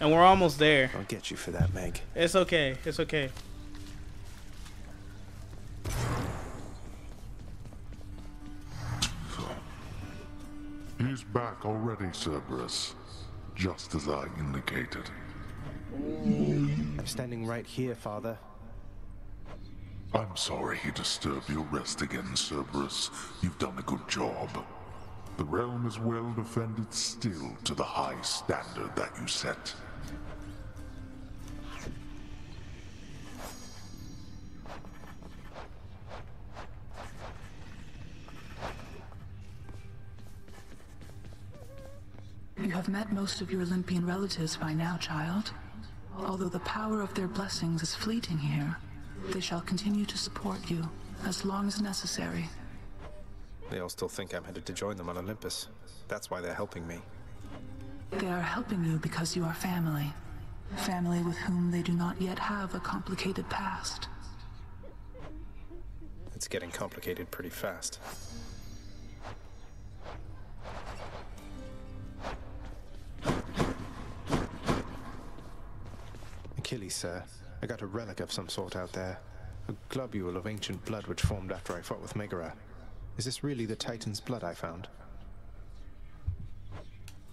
And we're almost there. I'll get you for that, Meg. It's okay. It's okay. He's back already, Cerberus. Just as I indicated. I'm standing right here, Father. I'm sorry he disturbed your rest again, Cerberus. You've done a good job. The realm is well defended still to the high standard that you set. You have met most of your Olympian relatives by now, child. Although the power of their blessings is fleeting here, they shall continue to support you as long as necessary. They all still think I'm headed to join them on Olympus. That's why they're helping me. They are helping you because you are family. Family with whom they do not yet have a complicated past. It's getting complicated pretty fast. Achilles, sir. I got a relic of some sort out there. A globule of ancient blood which formed after I fought with Megara. Is this really the Titan's blood I found?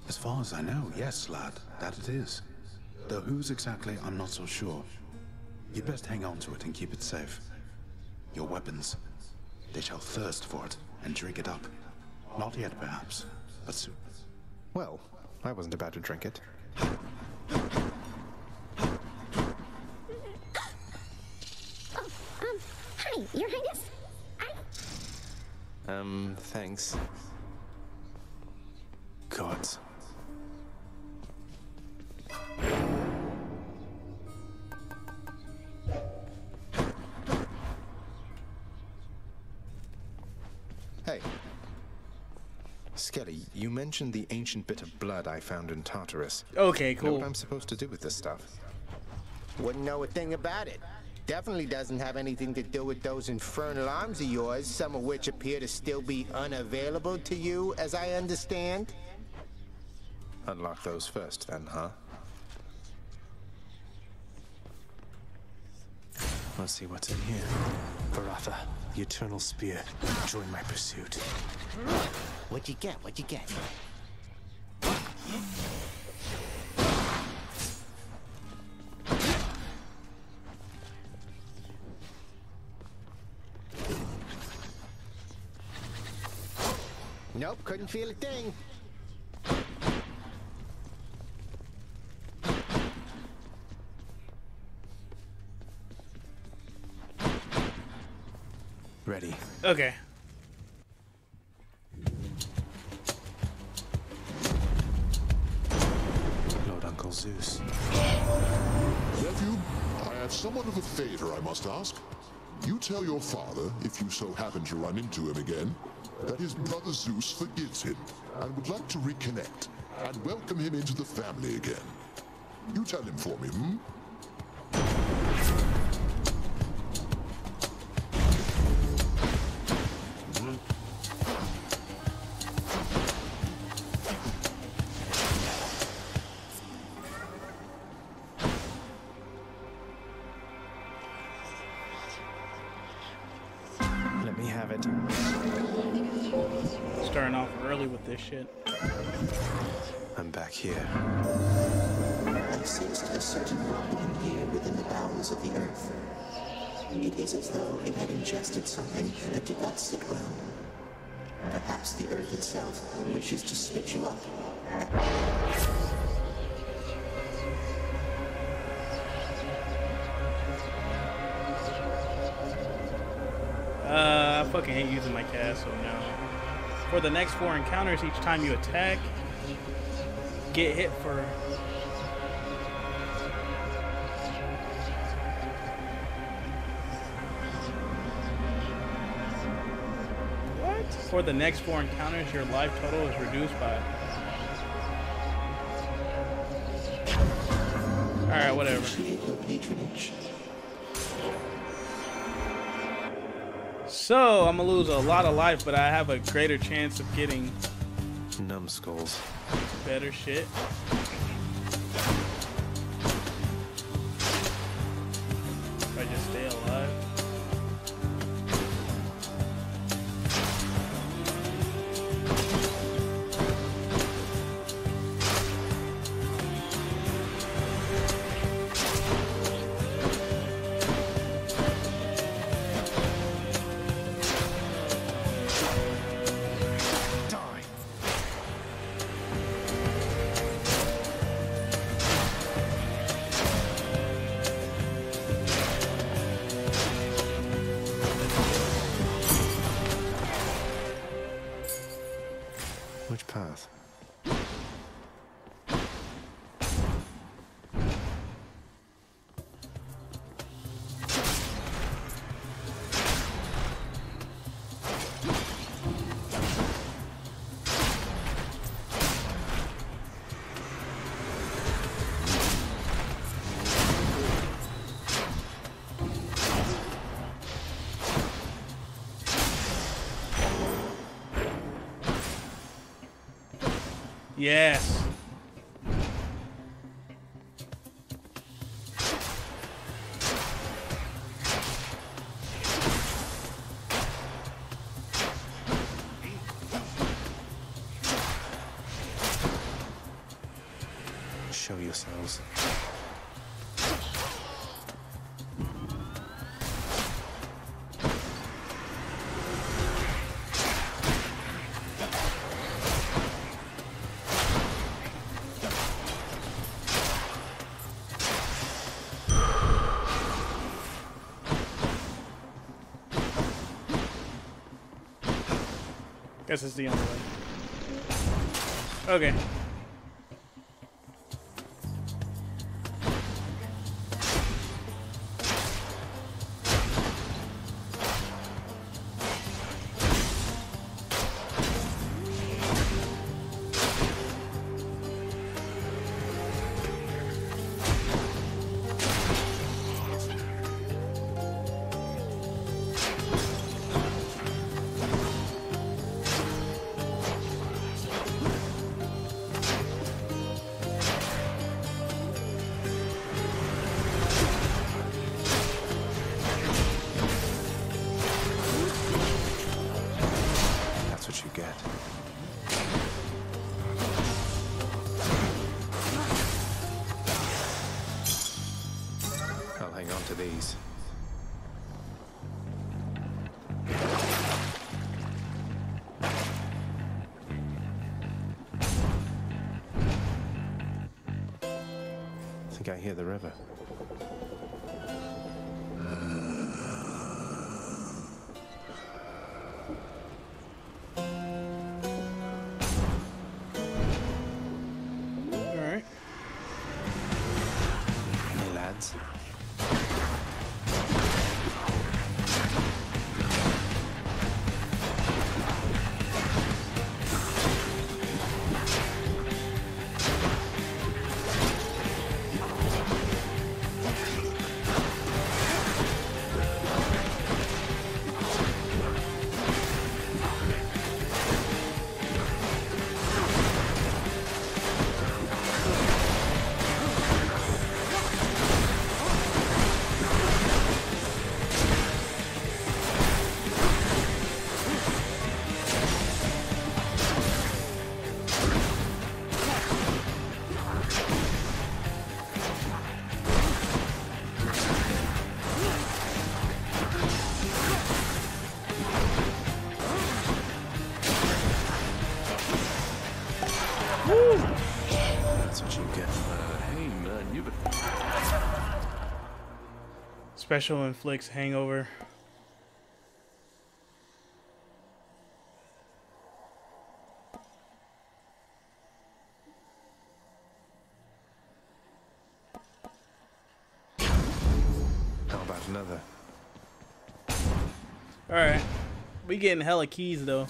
As far as I know, yes, lad, that it is. Though whose exactly, I'm not so sure. You'd best hang on to it and keep it safe. Your weapons, they shall thirst for it and drink it up. Not yet, perhaps, but soon. Well, I wasn't about to drink it. Oh, um, Your Highness. I... Um, thanks. Gods. Hey. Skelly, you mentioned the ancient bit of blood I found in Tartarus. Okay, Know cool. what I'm supposed to do with this stuff? Wouldn't know a thing about it. Definitely doesn't have anything to do with those infernal arms of yours, some of which appear to still be unavailable to you, as I understand. Unlock those first, then, huh? Let's see what's in here. Varatha, the Eternal Spear. Join my pursuit. What'd you get? What'd you get? Nope, couldn't feel a thing. Okay. Lord Uncle Zeus. Nephew, I have somewhat of a favor I must ask. You tell your father, if you so happen to run into him again, that his brother Zeus forgives him and would like to reconnect and welcome him into the family again. You tell him for me, hmm? Four encounters, each time you attack, get hit for. What? For the next four encounters, your life total is reduced by. Alright, whatever. So, I'm gonna lose a lot of life, but I have a greater chance of getting Numbskulls. better shit. Guess it's the only way. Okay. Think I hear the river. Special inflicts hangover. How about another? All right. We getting hella keys though.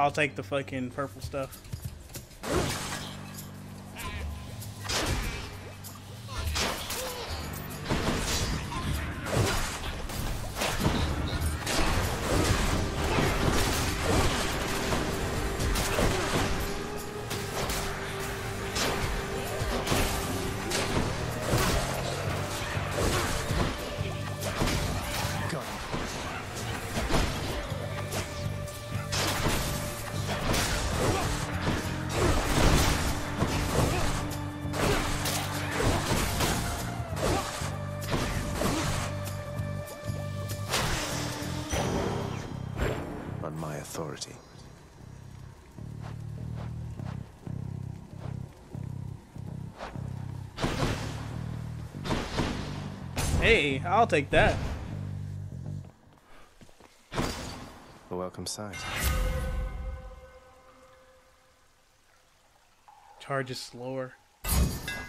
I'll take the fucking purple stuff. Hey, I'll take that. A welcome sight. Charge is slower.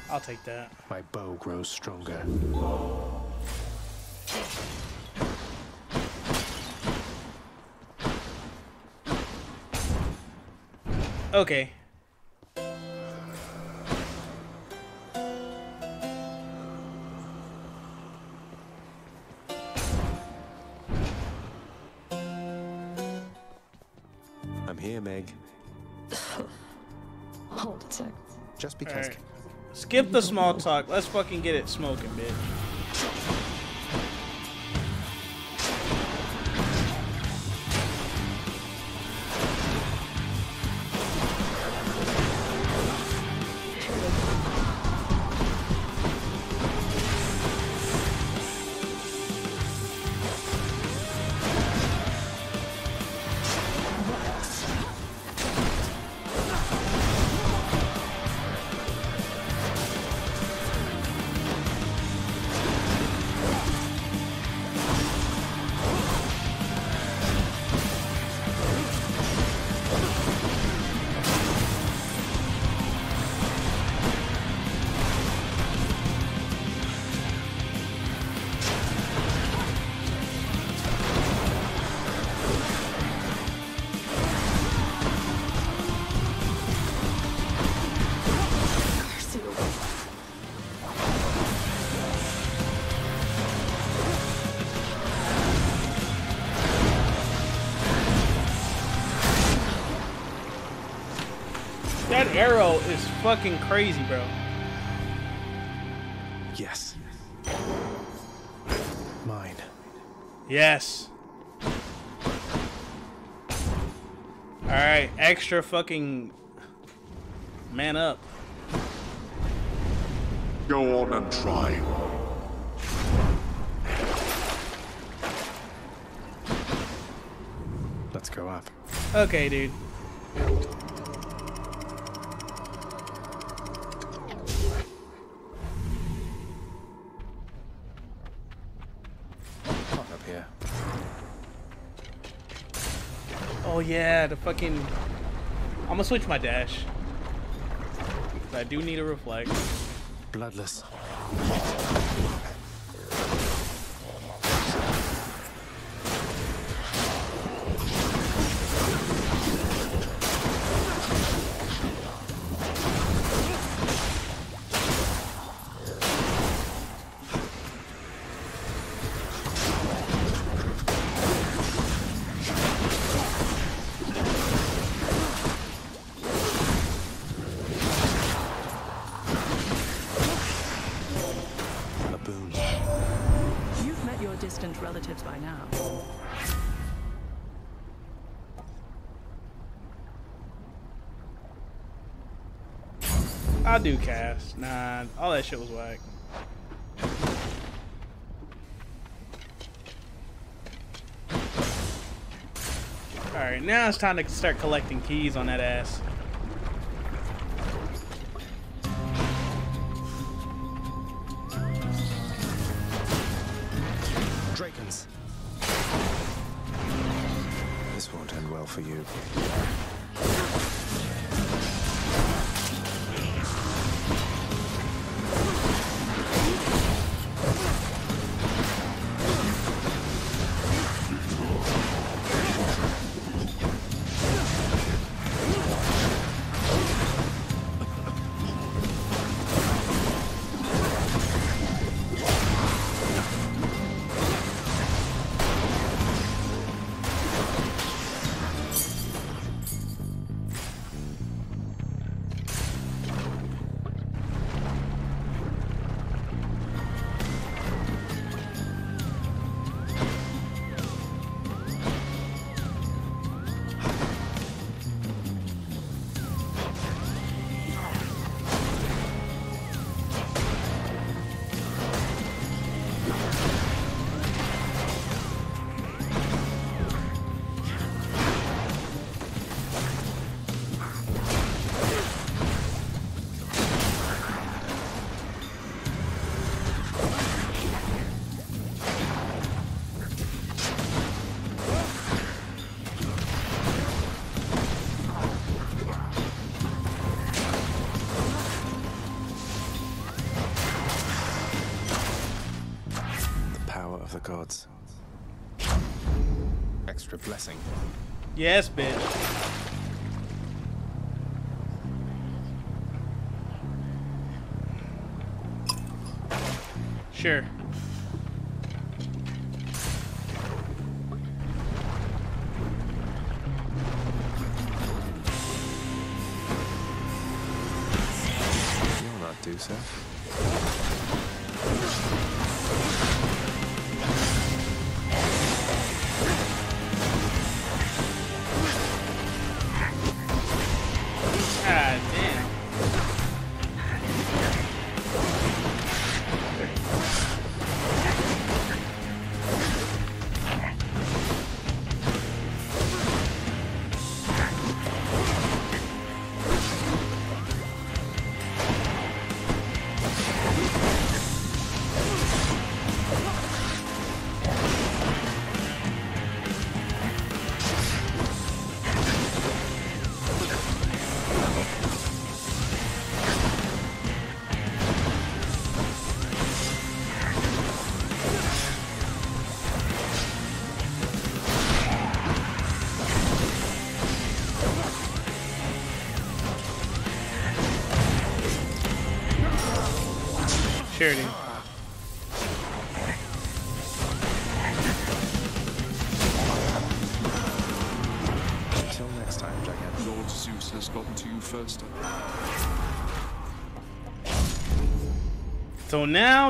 I'll take that. My bow grows stronger. Okay. Skip the small talk. Let's fucking get it smoking, bitch. Fucking crazy, bro. Yes. Mine. Yes. Alright, extra fucking man up. Go on and try. Let's go up. Okay, dude. Oh yeah, the fucking. I'm gonna switch my dash. I do need a reflect. Bloodless. Do cast. Nah, all that shit was whack. Alright, now it's time to start collecting keys on that ass. Of the gods. Extra blessing. Yes, bitch. Sure.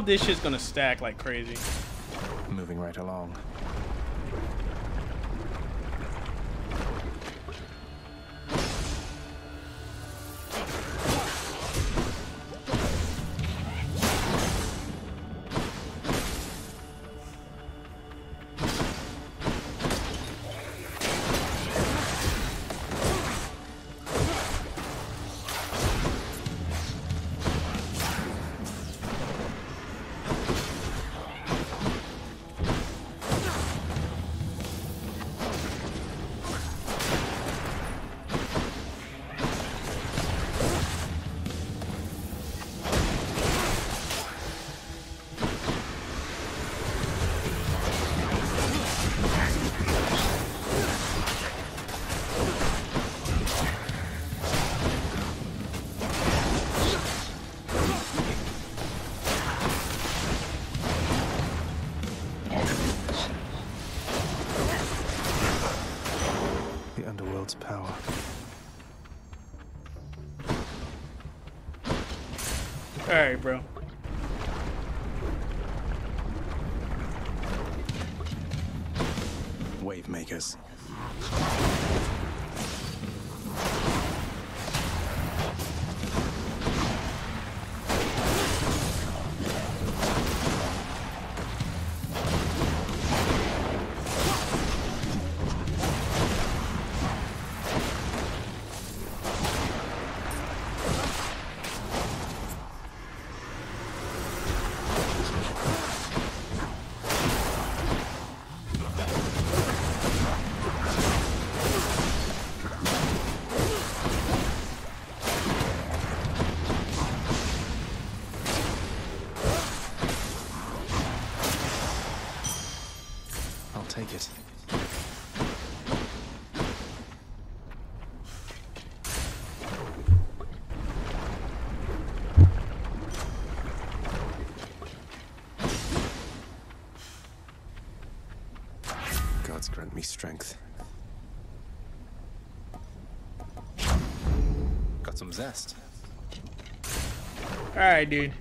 This shit's gonna stack like crazy. Alright, bro. Me strength. Got some zest. Alright, dude.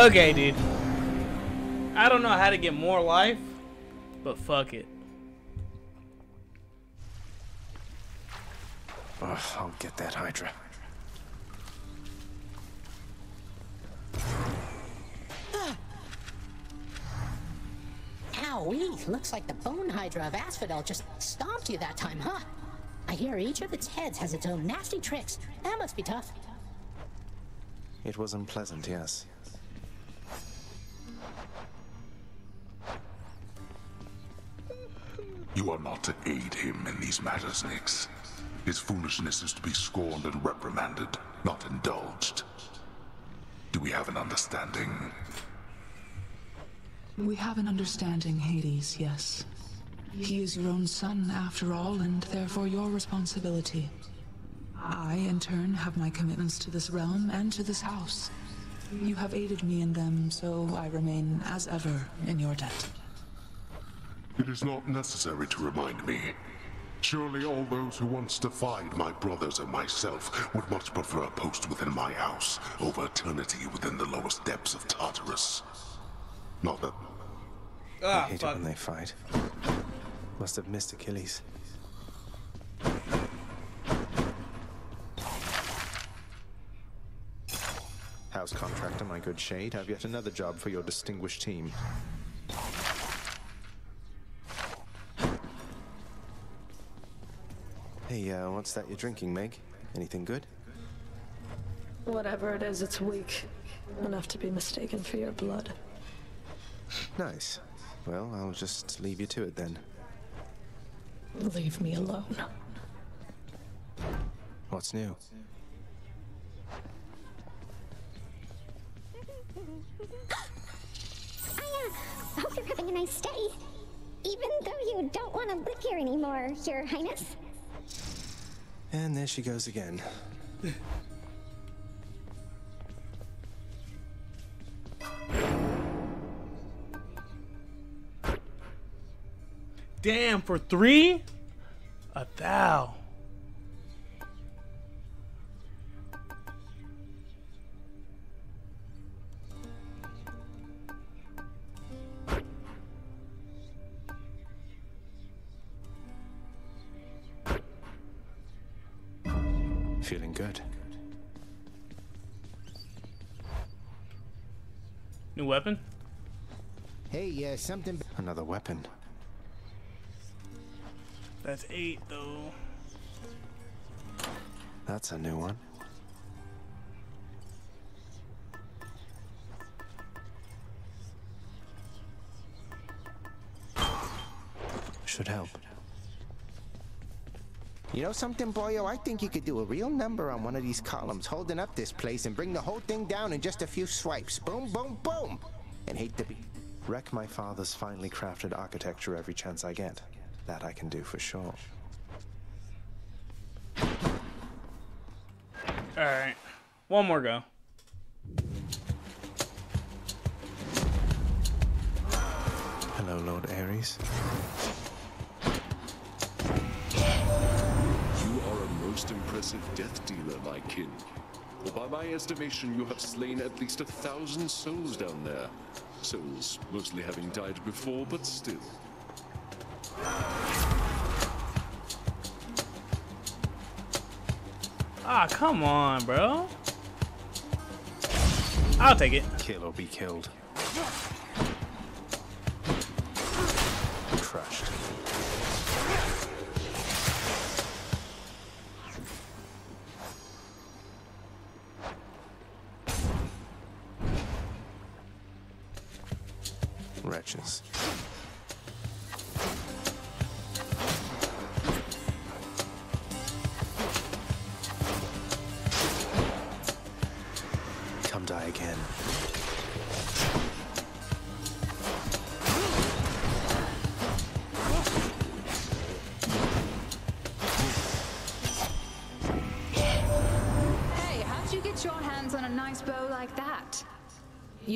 Okay, dude. I don't know how to get more life, but fuck it. Ugh, I'll get that Hydra. Owie, looks like the Bone Hydra of Asphodel just stomped you that time, huh? I hear each of its heads has its own nasty tricks. That must be tough. It was unpleasant, yes. You are not to aid him in these matters, Nyx. His foolishness is to be scorned and reprimanded, not indulged. Do we have an understanding? We have an understanding, Hades, yes. He is your own son, after all, and therefore your responsibility. I, in turn, have my commitments to this realm and to this house. You have aided me in them, so I remain, as ever, in your debt. It is not necessary to remind me. Surely all those who once defied my brothers and myself would much prefer a post within my house over eternity within the lowest depths of Tartarus. Not that Ah, I hate fuck. it when they fight. Must have missed Achilles. House contractor, my good shade, I've yet another job for your distinguished team. Hey, uh, what's that you're drinking, Meg? Anything good? Whatever it is, it's weak. Enough to be mistaken for your blood. Nice. Well, I'll just leave you to it then. Leave me alone. What's new? I uh, hope you're having a nice stay. Even though you don't want to live here anymore, Your Highness. And there she goes again. Damn, for three? A thou. Feeling good. New weapon? Hey, uh, something. Another weapon. That's eight, though. That's a new one. You know something, boyo? I think you could do a real number on one of these columns, holding up this place and bring the whole thing down in just a few swipes. Boom, boom, boom. And hate to be. Wreck my father's finely crafted architecture every chance I get. That I can do for sure. Alright. One more go. Hello, Lord Ares. Impressive death dealer, my kin. For by my estimation, you have slain at least a thousand souls down there. Souls mostly having died before, but still. Ah, come on, bro. I'll take it. Kill or be killed.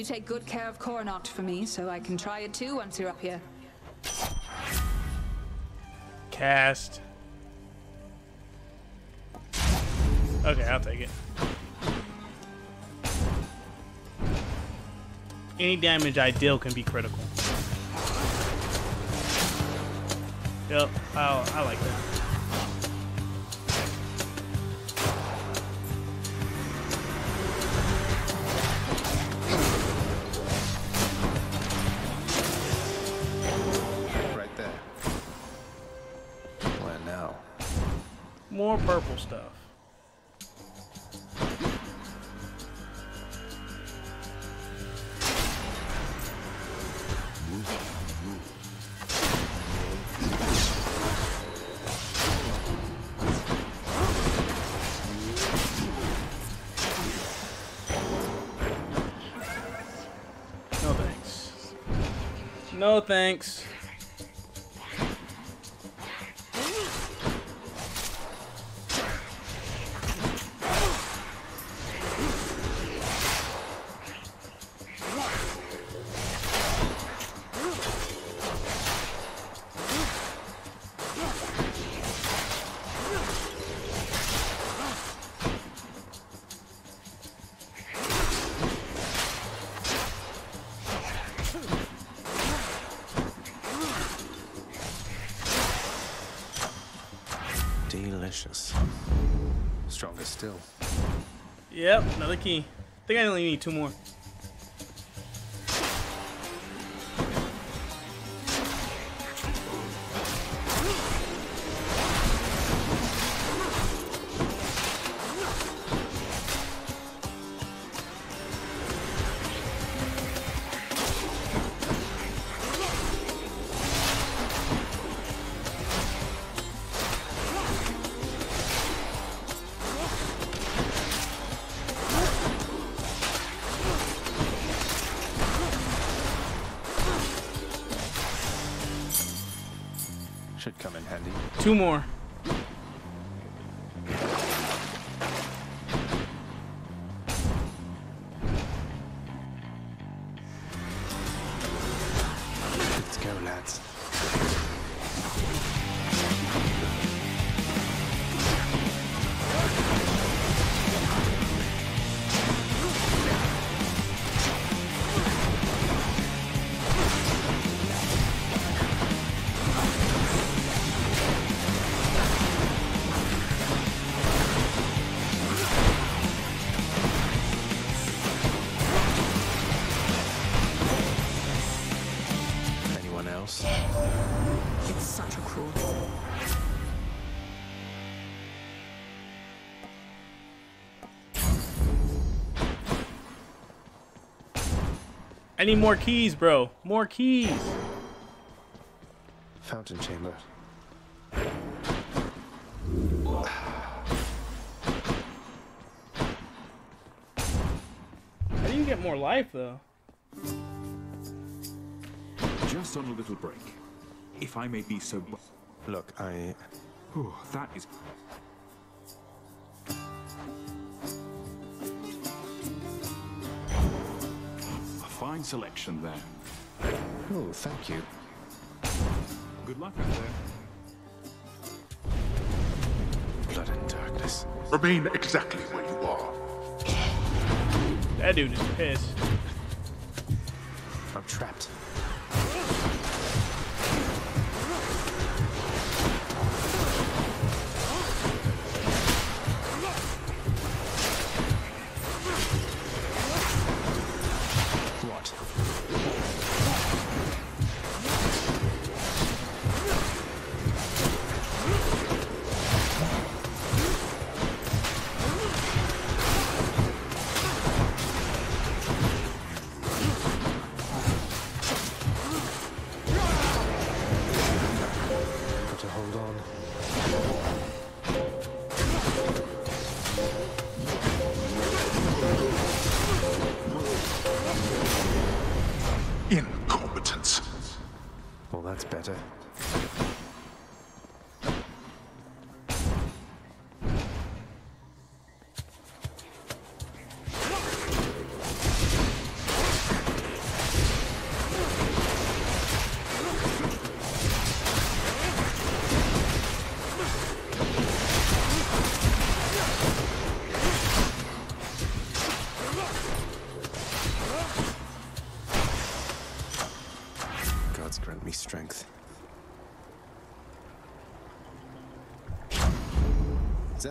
You take good care of Coronacht for me, so I can try it too once you're up here. Cast. Okay, I'll take it. any damage I deal can be critical. Yep, I, I like that. More purple stuff. No thanks. No thanks. Think I only need two more. Two more. I need more keys, bro. More keys. Fountain chamber. How do you get more life, though? Just on a little break. If I may be so. bo- Look, I. Whew, that is. Fine selection there. Oh, thank you. Good luck out there. Blood and darkness. Remain exactly where you are. That dude is pissed. I'm trapped.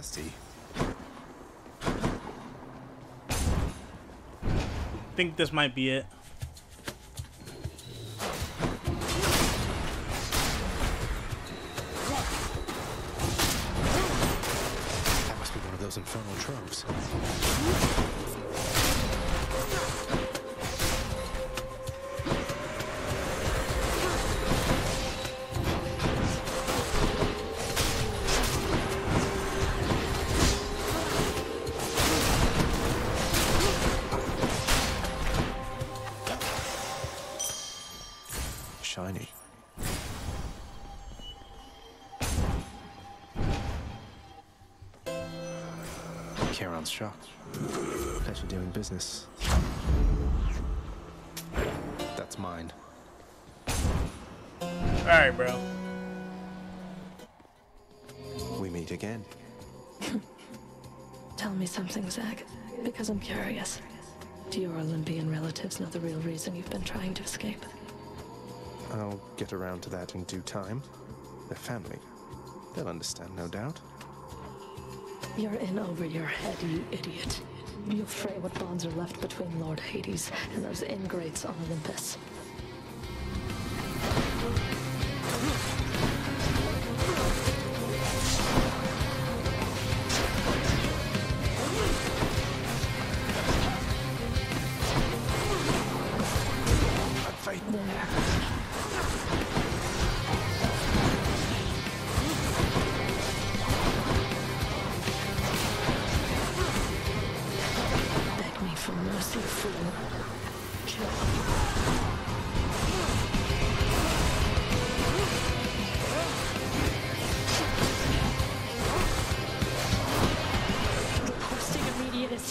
I think this might be it. Sorry, bro. We meet again. Tell me something, Zag, because I'm curious. Do your Olympian relatives know the real reason you've been trying to escape? I'll get around to that in due time. The family. They'll understand, no doubt. You're in over your head, you idiot. You'll fray what bonds are left between Lord Hades and those ingrates on Olympus.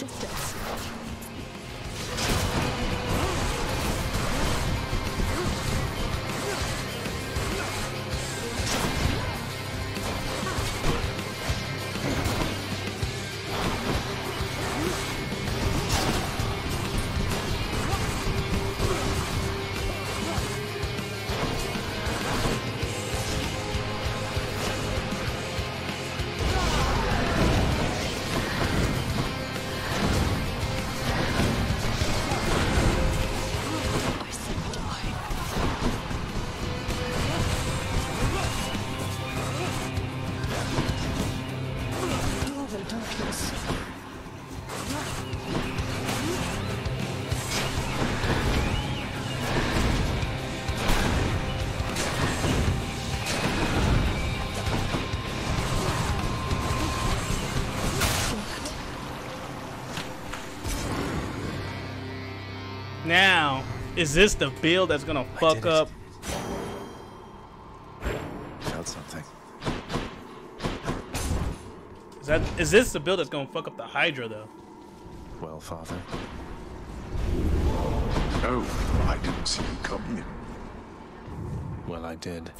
assistance. Is this the build that's gonna fuck up? Felt something. Is that is this the build that's gonna fuck up the Hydra though? Well, father. Oh, I didn't see you coming. Well, I did.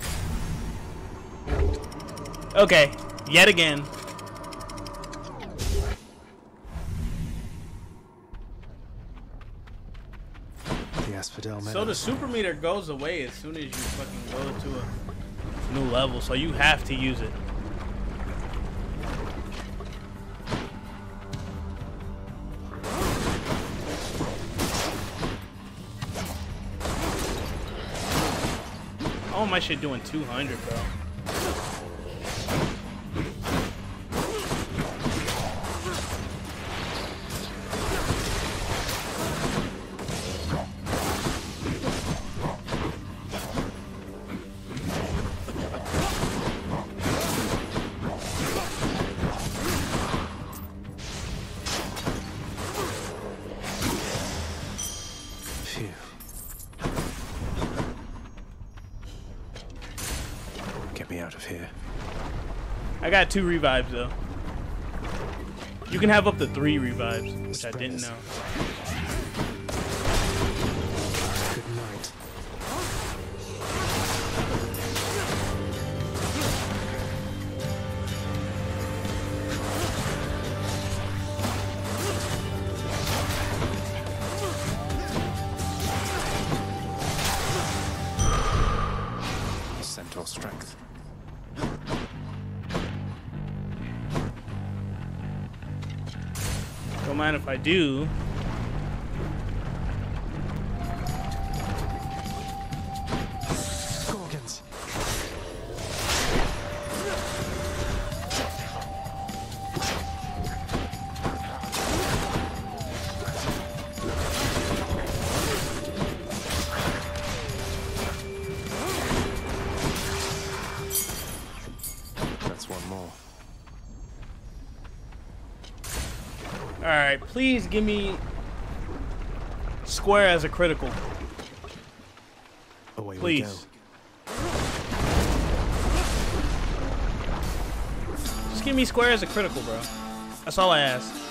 Okay, yet again. So the super meter goes away as soon as you fucking go to a new level, so you have to use it. Oh, my shit doing 200, bro. Get me out of here. I got two revives, though. You can have up to three revives, which I didn't know. If I do. Give me square as a critical. Oh, Away we Please. Just give me square as a critical, bro. That's all I ask.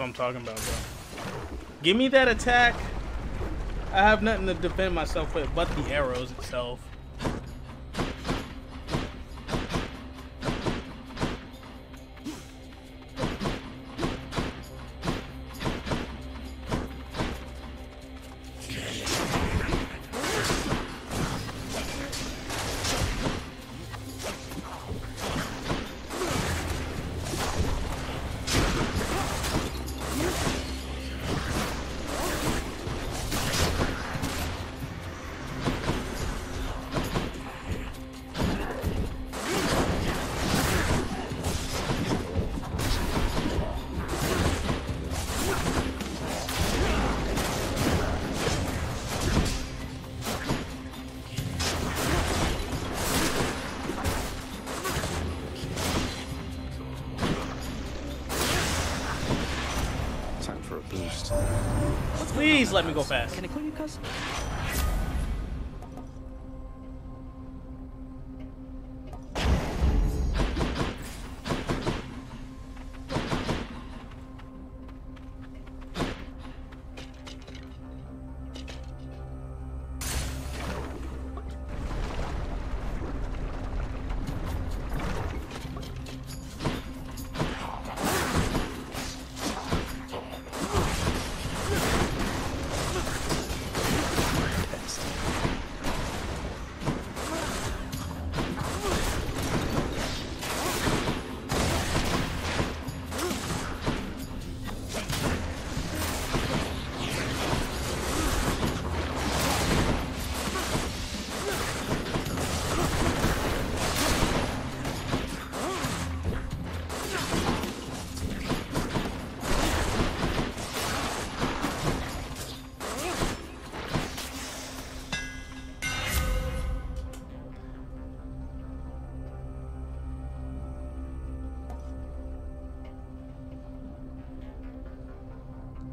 What I'm talking about, bro. Give me that attack. I have nothing to defend myself with but the arrows itself.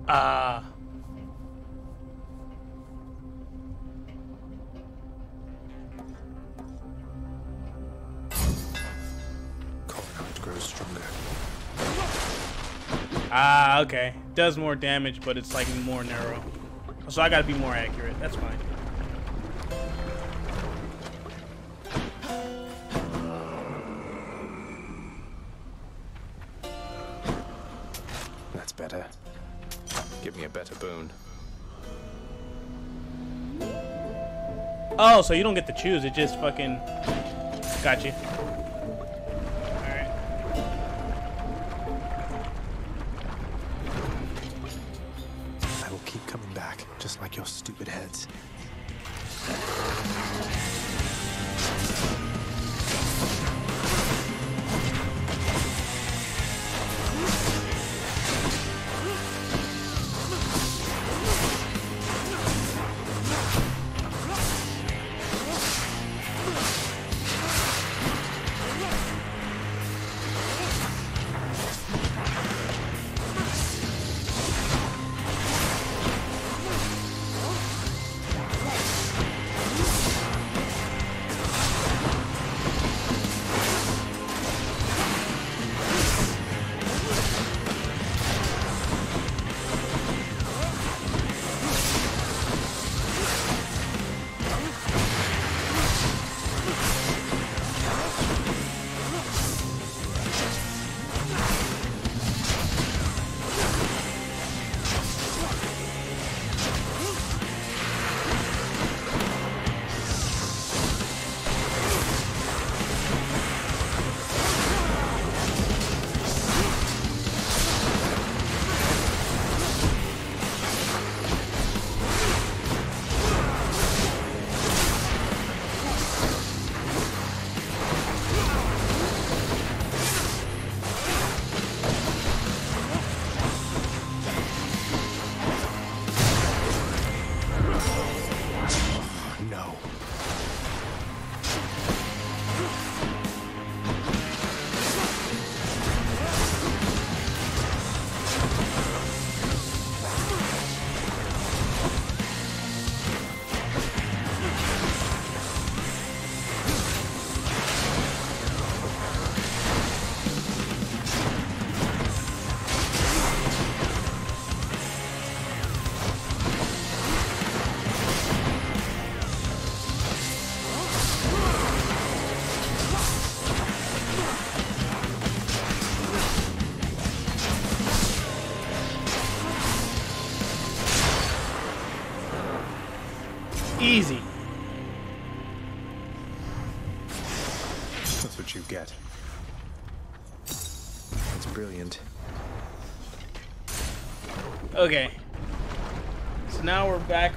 Ah. Coronacht grows stronger. Ah, okay. Does more damage, but it's like more narrow. So I gotta be more accurate. That's fine. Oh, so you don't get to choose. It just fucking got you.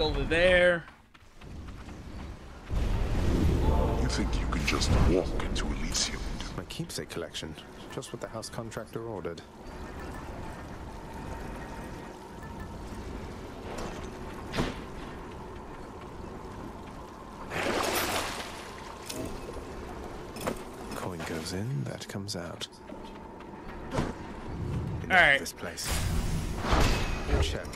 Back over there. You think you can just walk into Elysium? My keepsake collection. Just what the house contractor ordered. Coin goes in, that comes out. Enough Alright. This place. Check.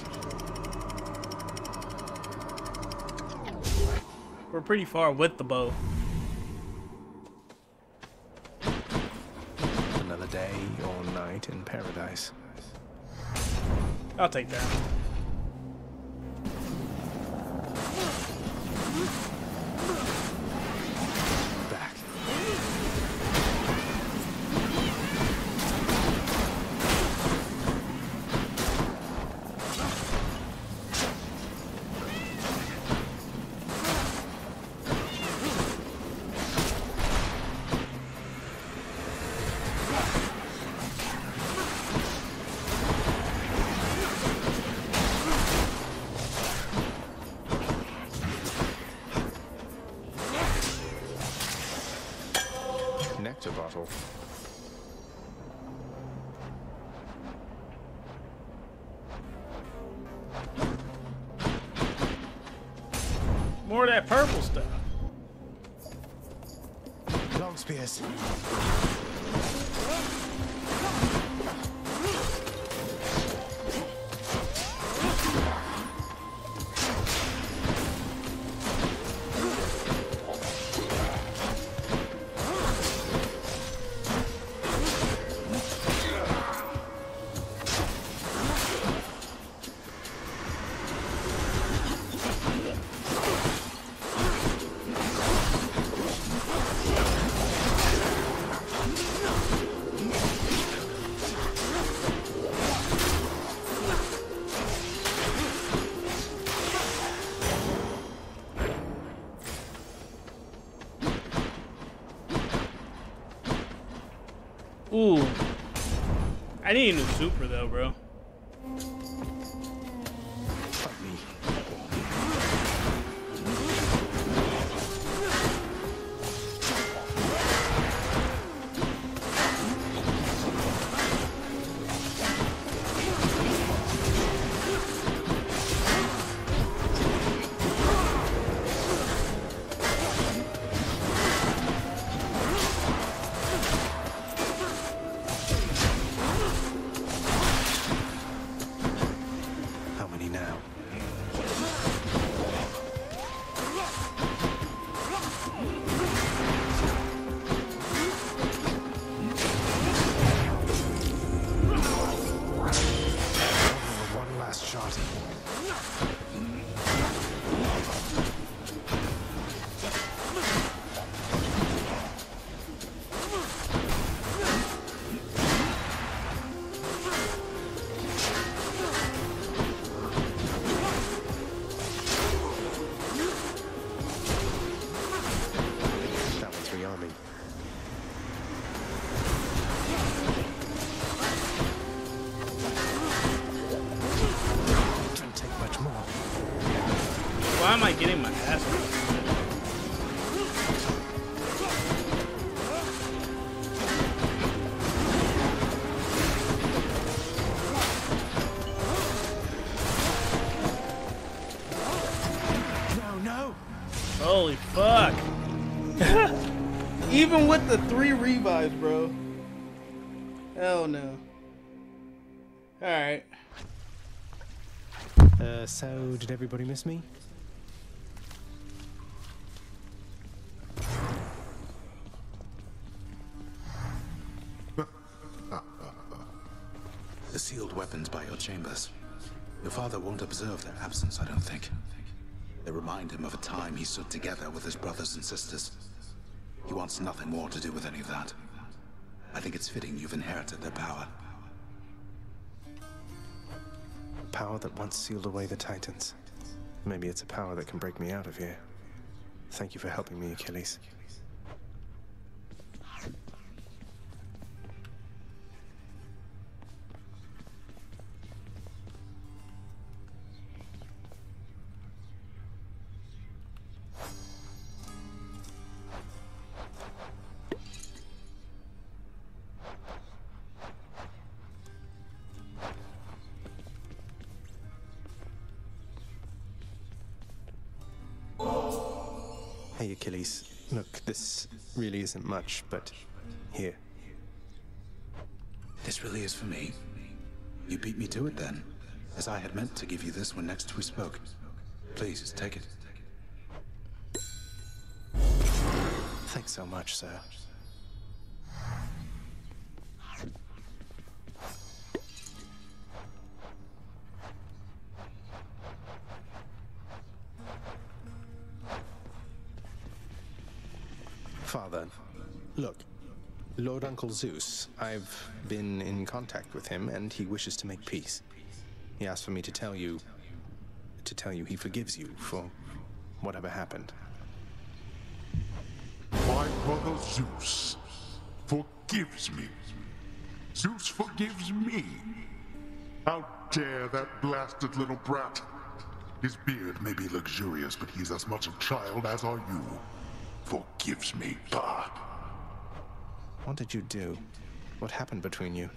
We're pretty far with the bow. Another day or night in paradise. I'll take that. More of that purple stuff. Long spears. New Even the three revives, bro. Hell no. Alright. Uh, so did everybody miss me? The sealed weapons by your chambers. Your father won't observe their absence, I don't think. They remind him of a time he stood together with his brothers and sisters. He wants nothing more to do with any of that. I think it's fitting you've inherited their power. Power that once sealed away the Titans. Maybe it's a power that can break me out of here. Thank you for helping me, Achilles. Really isn't much, but here. This really is for me. You beat me to it then, as I had meant to give you this when next we spoke. Please, take it. Thanks so much, sir. Lord Uncle Zeus, I've been in contact with him and he wishes to make peace. He asked for me to tell you, to tell you he forgives you for whatever happened. My brother Zeus forgives me. Zeus forgives me. How dare that blasted little brat? His beard may be luxurious, but he's as much a child as are you. Forgives me, bah. What did you do? What happened between you?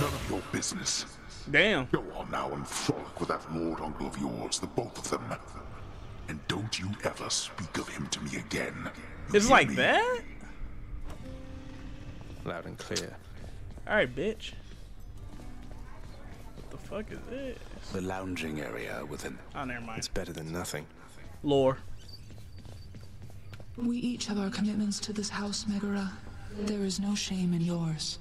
None of your business. Damn. Go on now and frolic with that lord uncle of yours, the both of them. And don't you ever speak of him to me again. You It's like me? that? Loud and clear. Alright, bitch. What the fuck is this? The lounging area within. Oh, never mind. It's better than nothing. Lore. We each have our commitments to this house, Megaera. There is no shame in yours.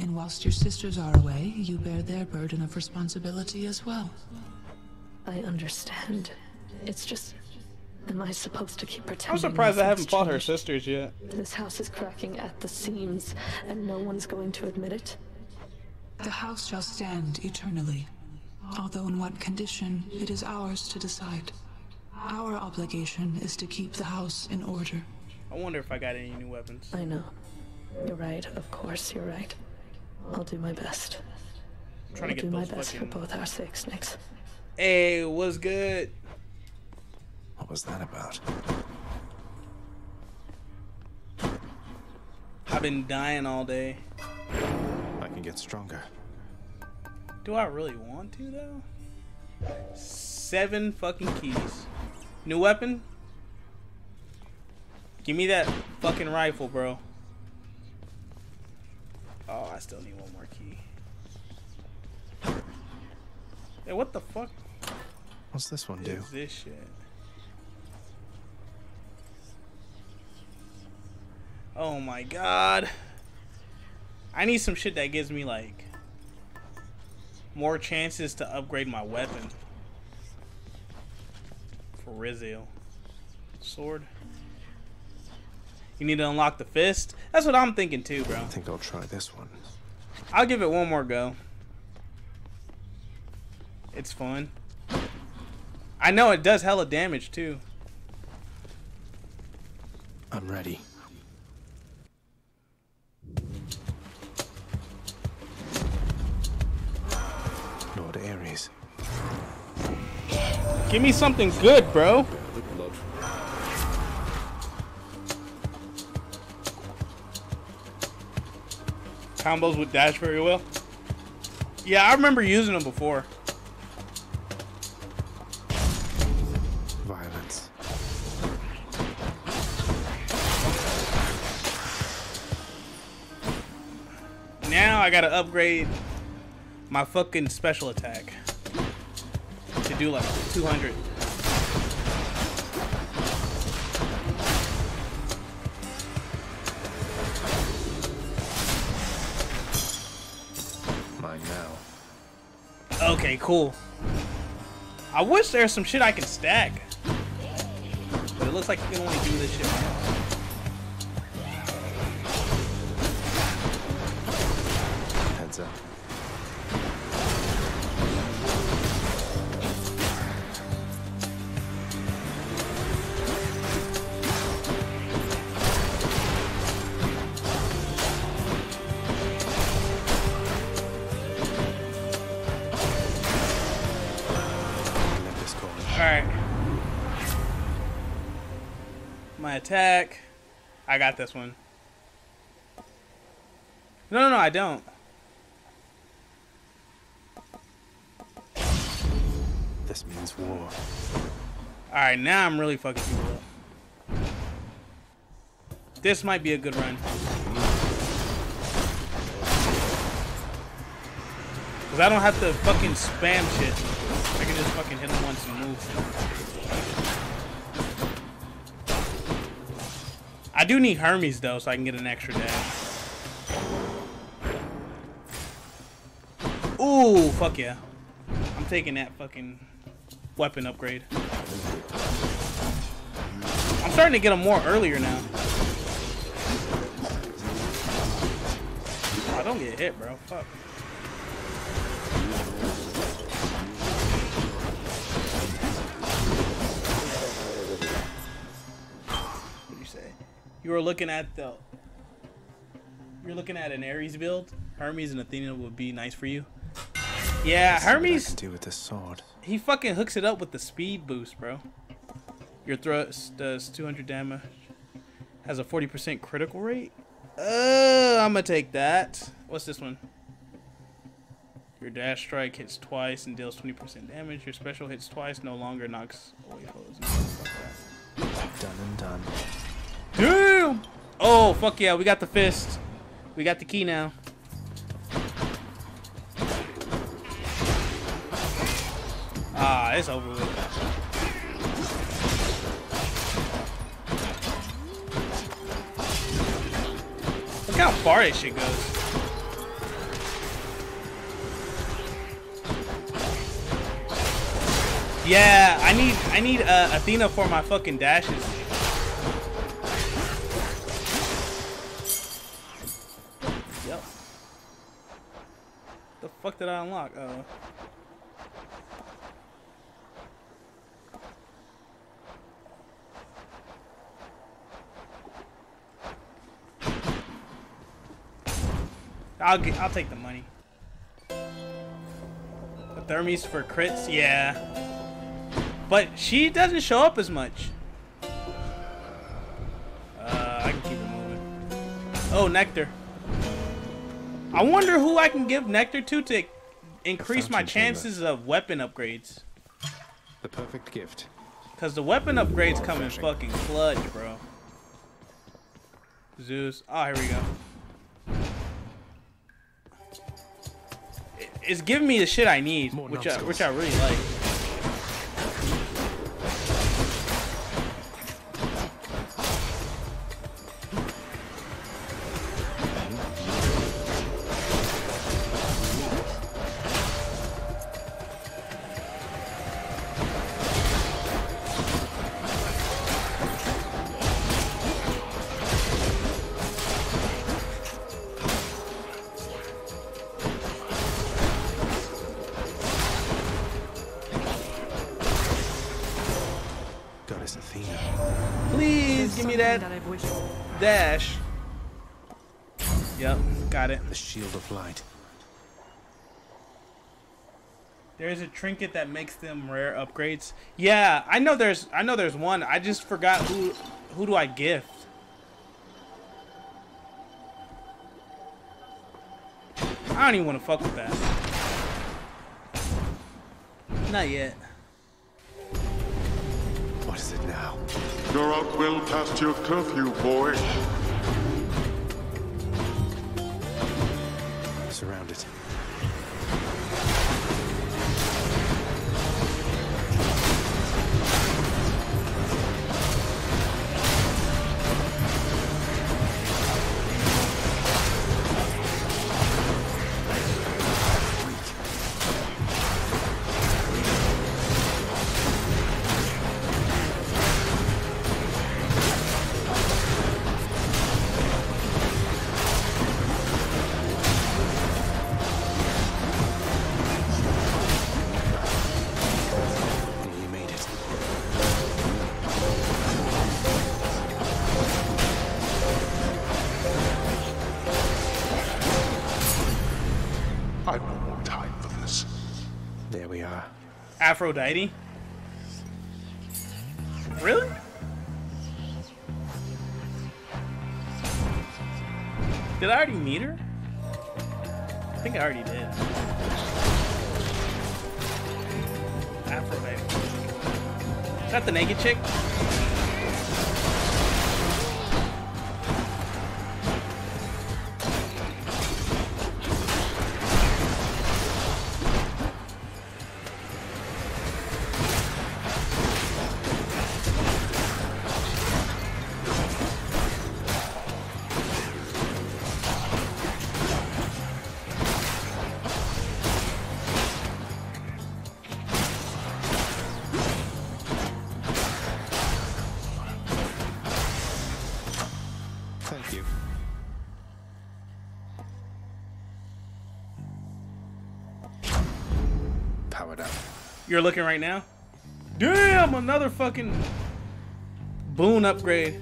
And whilst your sisters are away, you bear their burden of responsibility as well. I understand. It's just. Am I supposed to keep pretending? I'm surprised I haven't fought her sisters yet. This house is cracking at the seams, and no one's going to admit it. The house shall stand eternally. Although in what condition, it is ours to decide. Our obligation is to keep the house in order. I wonder if I got any new weapons. I know. You're right, of course, you're right. I'll do my best. I'm trying I'll to do my best fucking. for both our sakes, Nyx. Hey, what's good? What was that about? I've been dying all day. I can get stronger. Do I really want to though? Seven fucking keys. New weapon? Give me that fucking rifle, bro. Oh, I still need one more key. Hey, what the fuck What's this one do? is this shit? Oh my god. I need some shit that gives me like more chances to upgrade my weapon. For Rizio. Sword. You need to unlock the fist? That's what I'm thinking too, bro. I think I'll try this one. I'll give it one more go. It's fun. I know it does hella damage too. I'm ready. Give me something good, bro. Combos with dash very well. Yeah, I remember using them before. Violence. Now I gotta upgrade my fucking special attack do like 200. Mine now. Okay, cool. I wish there's some shit I can stack. But it looks like you can only do this shit this one. No, no, no, I don't. This means war. Alright, now I'm really fucking people up. This might be a good run. Cause I don't have to fucking spam shit. I can just fucking hit him once and move. I do need Hermes though, so I can get an extra dash. Ooh, fuck yeah. I'm taking that fucking weapon upgrade. I'm starting to get them more earlier now. I don't get hit, bro. Fuck. You were looking at the. You're looking at an Ares build. Hermes and Athena would be nice for you. Yeah, Let's see what I Hermes. do with this sword. He fucking hooks it up with the speed boost, bro. Your thrust does 200 damage. Has a 40% critical rate. Uh, I'm gonna take that. What's this one? Your dash strike hits twice and deals 20% damage. Your special hits twice, no longer knocks away foes. Done and done. Damn! Oh, fuck yeah, we got the fist. We got the key now. Ah, it's over with. Look how far this shit goes. Yeah, I need I need uh, Athena for my fucking dashes. Fuck did I unlock? Oh. I'll get. I'll take the money. The thermies for crits, yeah. But she doesn't show up as much. Uh, I can keep it moving. Oh, nectar. I wonder who I can give nectar to to increase my fountain chamber. chances of weapon upgrades. The perfect gift. Cause the weapon upgrades come in fucking clutch, bro. Zeus. Oh, here we go. It's giving me the shit I need, which I, which I really like. Give me that that I've wished for. dash. Yep, got it. The shield of light. There's a trinket that makes them rare upgrades. Yeah, I know there's I know there's one. I just forgot who who do I gift? I don't even want to fuck with that. Not yet. What is it now? You're out well past your curfew, boy. Surrounded. Aphrodite. Really? Did I already meet her? I think I already did. Aphrodite. Is that the naked chick? Thank you. Powered up. You're looking right now? Damn, another fucking boon upgrade.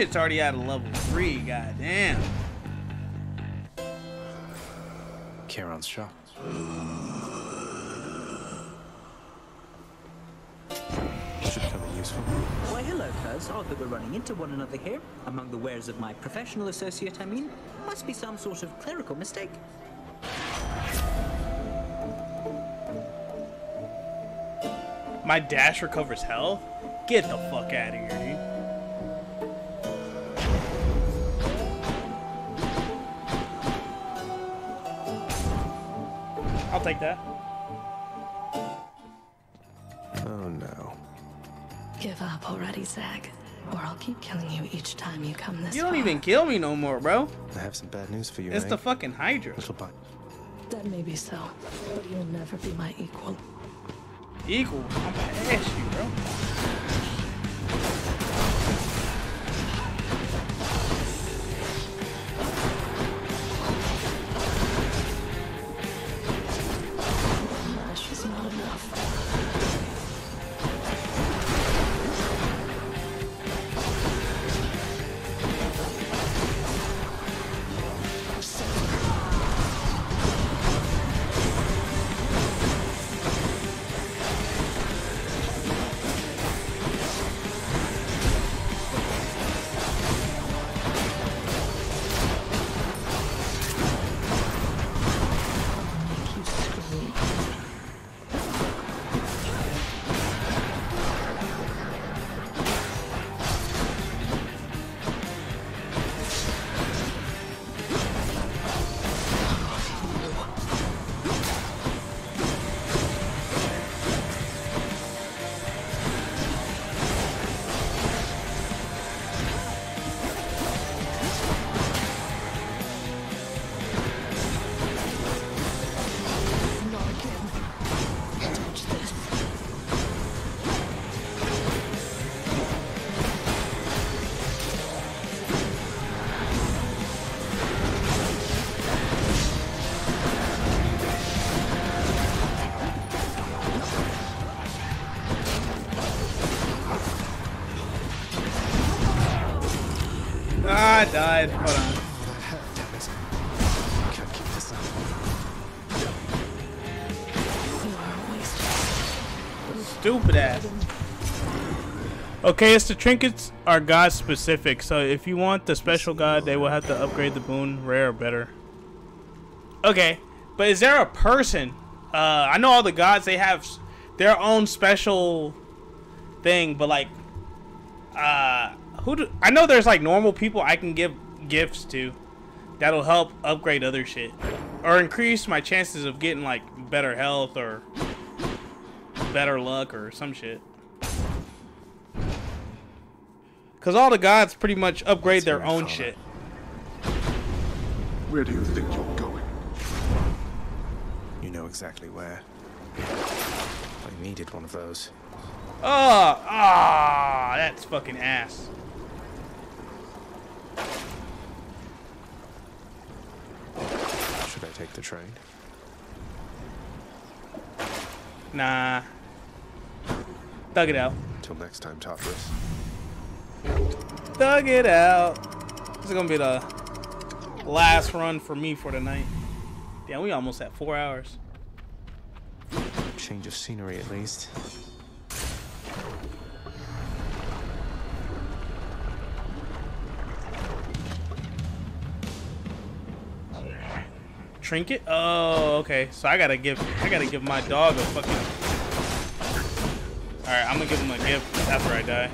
Shit's already at a level three. God damn. Charon's shop. Should come in useful. Why, hello, Cuz. Odd that we're running into one another here. Among the wares of my professional associate, I mean. Must be some sort of clerical mistake. My dash recovers health? Get the fuck out of here, dude. I'll take that. Oh no. Give up already, Zag, or I'll keep killing you each time you come this way. You don't far. even kill me no more, bro. I have some bad news for you. It's eh? the fucking Hydra. Little bite. That may be so, but you'll never be my equal. Equal. I'm past you, bro. I died. Hold on. Stupid ass. Okay, it's the trinkets are god specific, so if you want the special god, they will have to upgrade the boon rare or better. Okay, but is there a person? Uh, I know all the gods they have their own special thing, but like, uh, who do I know? There's like normal people I can give gifts to that'll help upgrade other shit or increase my chances of getting like better health or better luck or some shit. Cause all the gods pretty much upgrade their own shit. Where do you think you're going? You know exactly where. I needed one of those. Oh, ah, that's fucking ass. Should I take the train? Nah. Thug it out. Till next time, Tartarus. Thug it out. This is gonna be the last run for me for tonight. Damn, we almost at four hours. Change of scenery, at least. Trinket? Oh, okay. So I gotta give I gotta give my dog a fucking Alright, I'm gonna give him a gift after I die.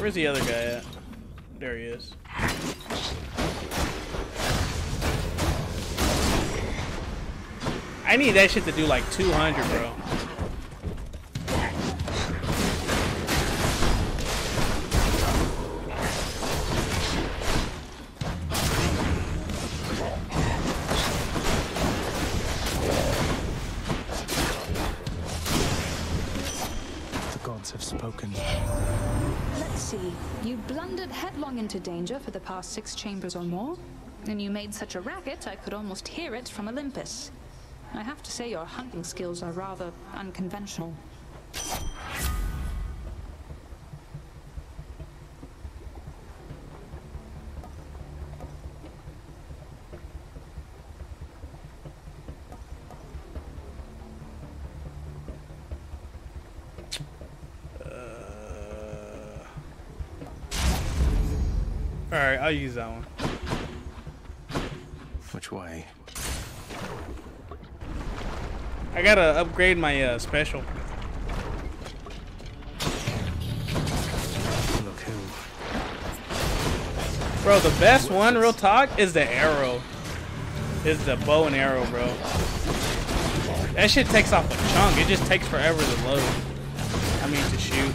Where's the other guy at? There he is. I need that shit to do like 200, bro. Danger for the past six chambers or more, and you made such a racket I could almost hear it from Olympus. I have to say your hunting skills are rather unconventional. Alright, I'll use that one. Which way? I gotta upgrade my uh, special. Look who. Bro, the best one, real talk, is the arrow. Is the bow and arrow, bro. That shit takes off a chunk. It just takes forever to load. I mean, to shoot.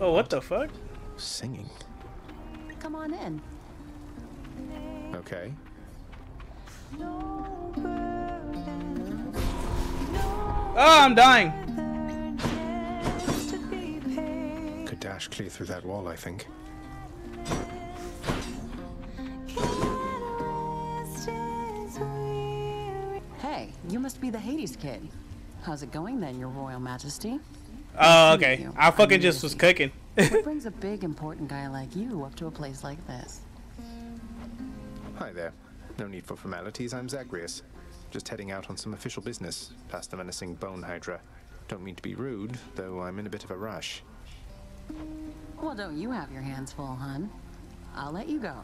Oh, what the fuck? Singing. Come on in. Okay. Oh, I'm dying. Could dash clear through that wall, I think. Hey, you must be the Hades kid. How's it going then, Your Royal Majesty? Oh, Nice okay. you. I I'm fucking just was cooking. what brings a big, important guy like you up to a place like this? Hi there. No need for formalities. I'm Zagreus. Just heading out on some official business past the menacing Bone Hydra. Don't mean to be rude, though I'm in a bit of a rush. Well, don't you have your hands full, hun? I'll let you go.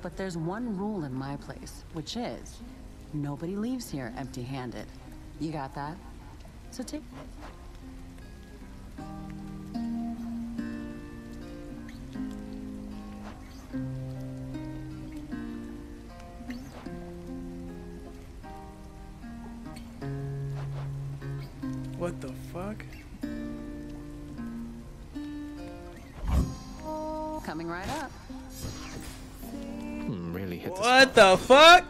But there's one rule in my place, which is nobody leaves here empty handed. You got that? So take. What the fuck? Coming right up. Hmm, really hit the What the fuck?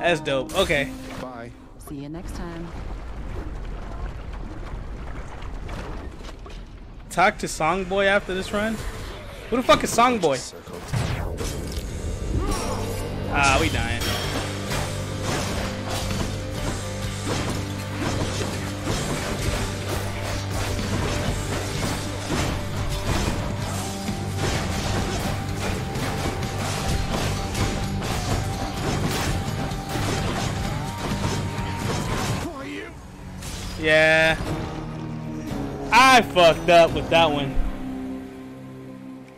That's dope. Okay. Bye. See you next time. Talk to Songboy after this run? Who the fuck is Songboy? Ah, we dying. Yeah. I fucked up with that one.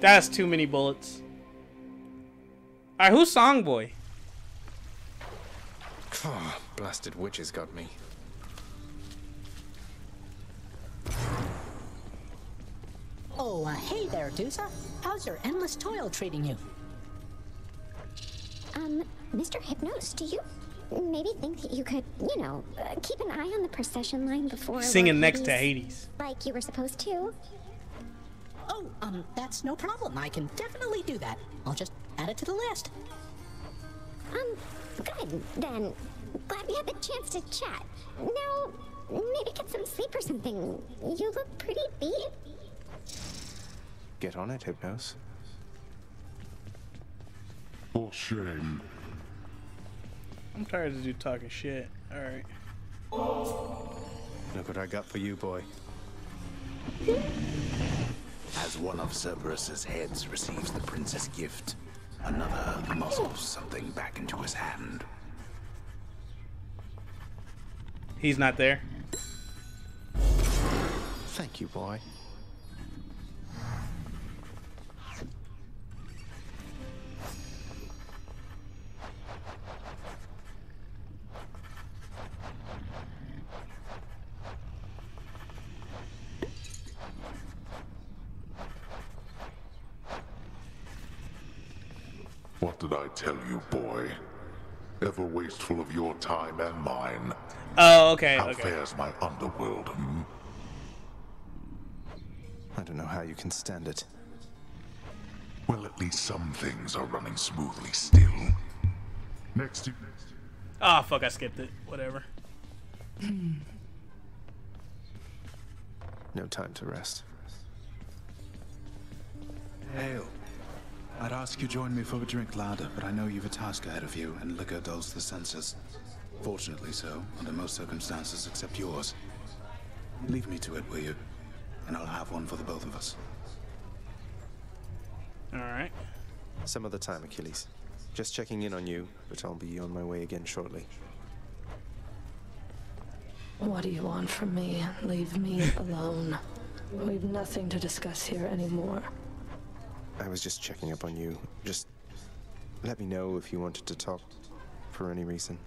That's too many bullets. Alright, who's Songboy? Oh, blasted witches got me. Oh, uh, hey there, Dusa. How's your endless toil treating you? Um, Mr. Hypnos, do you maybe think that you could, you know, uh, keep an eye on the procession line before Singing Lord next to Hades. like you were supposed to? Oh, um, that's no problem. I can definitely do that. I'll just add it to the list. Um, good then. Glad we had the chance to chat. Now, maybe get some sleep or something. You look pretty beat. Get on it, Hypnos. For shame. I'm tired of you talking shit. Alright. Look what I got for you, boy. As one of Cerberus's heads receives the prince's gift, another muzzles something back into his hand. He's not there. Thank you, boy. What did I tell you, boy? Ever wasteful of your time and mine. Oh, okay, How okay. fares my underworld, hmm? I don't know how you can stand it. Well, at least some things are running smoothly still. Next to Oh, fuck, I skipped it. Whatever. No time to rest. Hail. I'd ask you join me for a drink, lad, but I know you've a task ahead of you, and liquor dulls the senses. Fortunately so, under most circumstances except yours. Leave me to it, will you? And I'll have one for the both of us. Alright. Some other time, Achilles. Just checking in on you, but I'll be on my way again shortly. What do you want from me? Leave me alone. We've nothing to discuss here anymore. I was just checking up on you. Just let me know if you wanted to talk for any reason.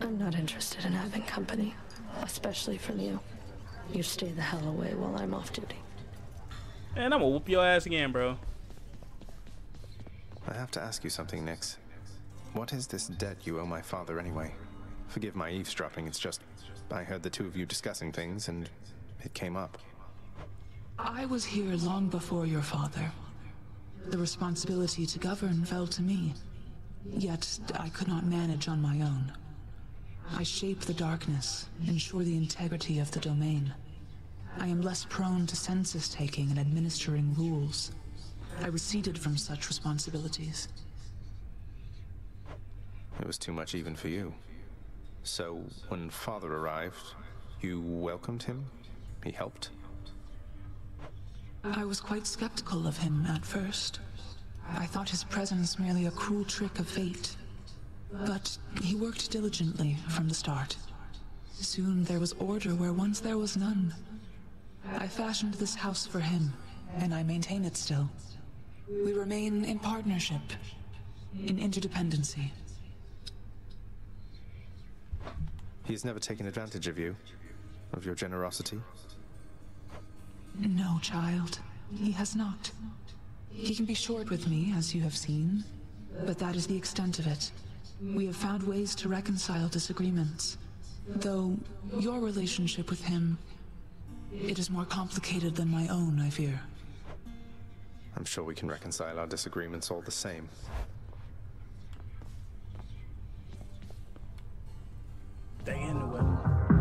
I'm not interested in having company, especially from you. You stay the hell away while I'm off duty. And I'm gonna whoop your ass again, bro. I have to ask you something, Nyx. What is this debt you owe my father anyway? Forgive my eavesdropping, it's just I heard the two of you discussing things and it came up. I was here long before your father. The responsibility to govern fell to me. Yet I could not manage on my own. I shape the darkness, ensure the integrity of the domain. I am less prone to census taking and administering rules. I receded from such responsibilities. It was too much even for you. So, when father arrived, you welcomed him? He helped? I was quite skeptical of him at first. I thought his presence merely a cruel trick of fate. But he worked diligently from the start. Soon there was order where once there was none. I fashioned this house for him, and I maintain it still. We remain in partnership, in interdependency. He has never taken advantage of you? Of your generosity? No, child. He has not. He can be short with me, as you have seen, but that is the extent of it. We have found ways to reconcile disagreements. Though your relationship with him, it is more complicated than my own, I fear. I'm sure we can reconcile our disagreements all the same. Stay the.